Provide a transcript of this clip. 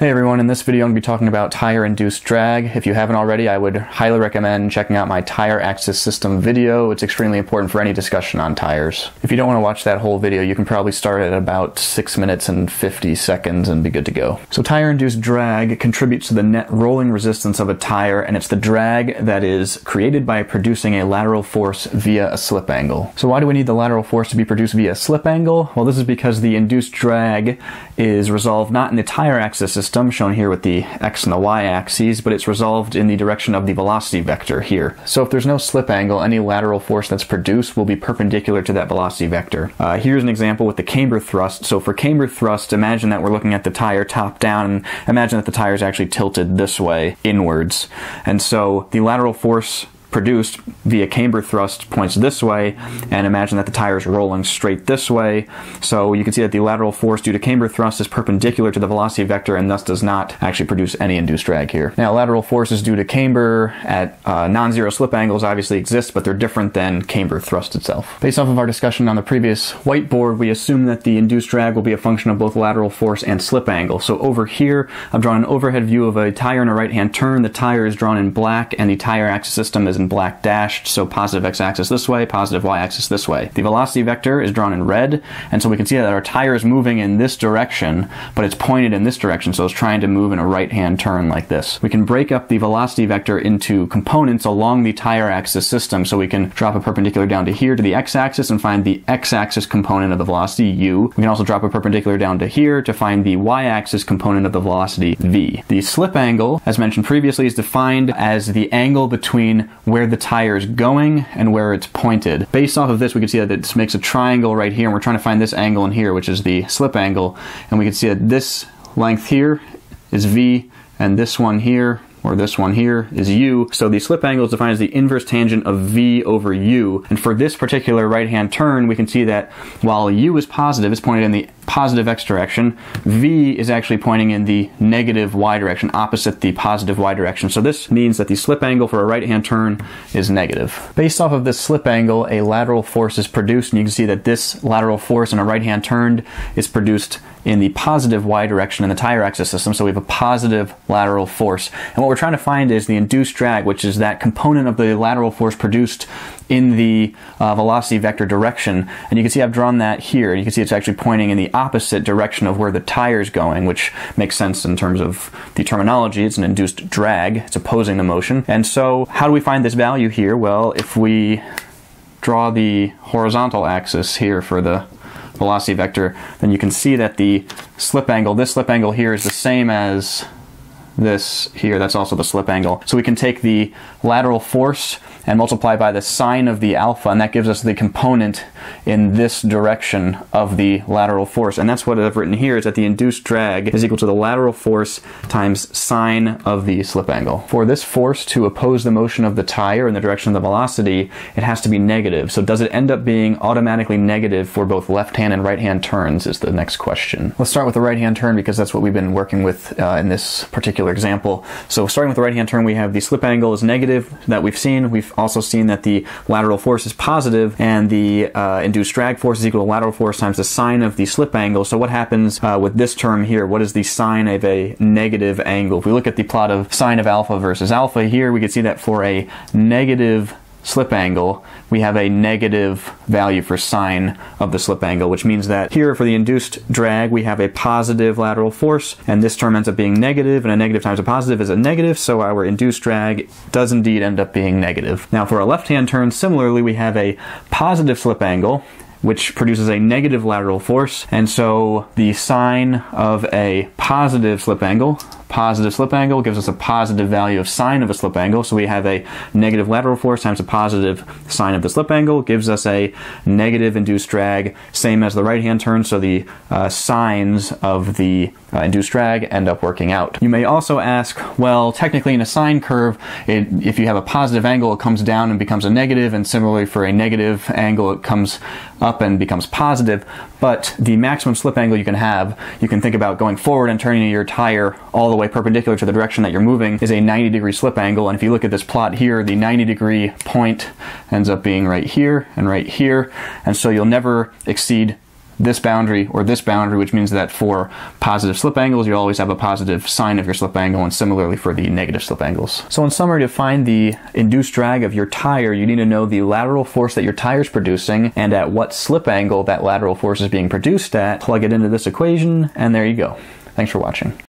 Hey everyone, in this video I'm going to be talking about tire-induced drag. If you haven't already, I would highly recommend checking out my tire axis system video. It's extremely important for any discussion on tires. If you don't want to watch that whole video, you can probably start at about 6 minutes and 50 seconds and be good to go. So tire-induced drag contributes to the net rolling resistance of a tire, and it's the drag that is created by producing a lateral force via a slip angle. So why do we need the lateral force to be produced via a slip angle? Well, this is because the induced drag is resolved not in the tire axis system, shown here with the x and the y axes, but it's resolved in the direction of the velocity vector here. So if there's no slip angle, any lateral force that's produced will be perpendicular to that velocity vector. Uh, here's an example with the camber thrust. So for camber thrust, imagine that we're looking at the tire top down, and imagine that the tire is actually tilted this way, inwards. And so the lateral force produced via camber thrust points this way, and imagine that the tire is rolling straight this way. So you can see that the lateral force due to camber thrust is perpendicular to the velocity vector and thus does not actually produce any induced drag here. Now, lateral forces due to camber at uh, non-zero slip angles obviously exist, but they're different than camber thrust itself. Based off of our discussion on the previous whiteboard, we assume that the induced drag will be a function of both lateral force and slip angle. So over here, I've drawn an overhead view of a tire in a right-hand turn. The tire is drawn in black, and the tire axis system is in black dashed, so positive x-axis this way, positive y-axis this way. The velocity vector is drawn in red, and so we can see that our tire is moving in this direction, but it's pointed in this direction, so it's trying to move in a right-hand turn like this. We can break up the velocity vector into components along the tire axis system, so we can drop a perpendicular down to here to the x-axis and find the x-axis component of the velocity u. We can also drop a perpendicular down to here to find the y-axis component of the velocity v. The slip angle, as mentioned previously, is defined as the angle between where the tire is going and where it's pointed. Based off of this, we can see that this makes a triangle right here, and we're trying to find this angle in here, which is the slip angle, and we can see that this length here is V, and this one here or this one here, is u. So the slip angle is defined as the inverse tangent of v over u. And for this particular right-hand turn, we can see that while u is positive, it's pointed in the positive x direction, v is actually pointing in the negative y direction, opposite the positive y direction. So this means that the slip angle for a right-hand turn is negative. Based off of this slip angle, a lateral force is produced, and you can see that this lateral force in a right-hand turn is produced in the positive y direction in the tire axis system, so we have a positive lateral force. And what we're trying to find is the induced drag, which is that component of the lateral force produced in the uh, velocity vector direction. And you can see I've drawn that here. You can see it's actually pointing in the opposite direction of where the tire is going, which makes sense in terms of the terminology. It's an induced drag. It's opposing the motion. And so how do we find this value here? Well, if we draw the horizontal axis here for the velocity vector, then you can see that the slip angle, this slip angle here is the same as this here, that's also the slip angle. So we can take the lateral force and multiply by the sine of the alpha, and that gives us the component in this direction of the lateral force. And that's what I've written here, is that the induced drag is equal to the lateral force times sine of the slip angle. For this force to oppose the motion of the tire in the direction of the velocity, it has to be negative. So does it end up being automatically negative for both left-hand and right-hand turns is the next question. Let's start with the right-hand turn because that's what we've been working with uh, in this particular example. So starting with the right-hand turn, we have the slip angle is negative that we've seen. We've also seen that the lateral force is positive and the uh, induced drag force is equal to lateral force times the sine of the slip angle. So what happens uh, with this term here? What is the sine of a negative angle? If we look at the plot of sine of alpha versus alpha here, we can see that for a negative slip angle, we have a negative value for sine of the slip angle, which means that here for the induced drag, we have a positive lateral force, and this term ends up being negative, and a negative times a positive is a negative, so our induced drag does indeed end up being negative. Now for a left-hand turn, similarly, we have a positive slip angle, which produces a negative lateral force, and so the sine of a positive slip angle positive slip angle gives us a positive value of sine of a slip angle. So we have a negative lateral force times a positive sine of the slip angle gives us a negative induced drag, same as the right hand turn. So the uh, signs of the uh, induced drag end up working out. You may also ask, well, technically in a sine curve, it, if you have a positive angle, it comes down and becomes a negative, and similarly for a negative angle, it comes up and becomes positive. But the maximum slip angle you can have, you can think about going forward and turning your tire all the way perpendicular to the direction that you're moving is a 90 degree slip angle. And if you look at this plot here, the 90 degree point ends up being right here and right here. And so you'll never exceed this boundary or this boundary, which means that for positive slip angles, you always have a positive sine of your slip angle, and similarly for the negative slip angles. So in summary, to find the induced drag of your tire, you need to know the lateral force that your tire is producing and at what slip angle that lateral force is being produced at. Plug it into this equation, and there you go. Thanks for watching.